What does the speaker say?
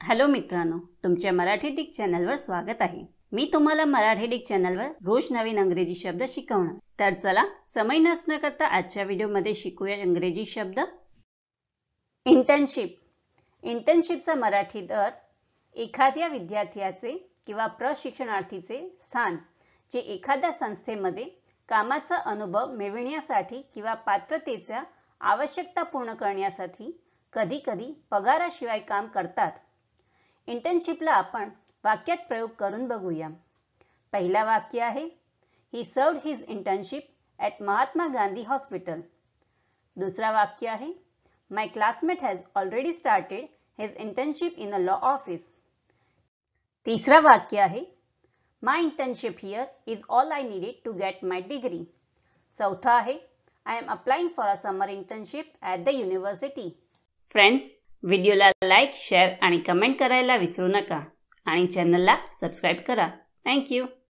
Hello मित्रांनो तुमच्या Marathi Dick चॅनलवर स्वागत आहे. मी तुम्हाला मराठी डिक चॅनलवर रोज नवीन अंग्रेजी शब्द शिकवणार. तर चला समय नसणं करता आजच्या व्हिडिओमध्ये शिकूया इंग्रजी शब्द. इंटर्नशिप इंटर्नशिपचा मराठी अर्थ एखाद्या विद्यार्थ्याचे किंवा प्रशिक्षणार्थीचे स्थान जे एखाद्या संस्थेमध्ये कामाचा अनुभव मिळविण्यासाठी किंवा पात्रतेच्या आवश्यकता पूर्ण करण्यासाठी कधीकधी पगाराशिवाय काम करतात. इंटर्नशिपला आपण वाक्यात प्रयोग करून बघूया. पहिला वाक्य आहे he serve his internship at Mahatma Gandhi hospital. दुसरा वाक्य आहे my classmate has already started his internship in a law office तिसरा वाक्य आहे my internship here is all I needed to get my degree चौथा आहे I am applying for a summer internship at the university friends व्हिडिओला like share आणि comment करायला विसरू नका. आणि चॅनलला सबस्क्राईब करा. थँक्यू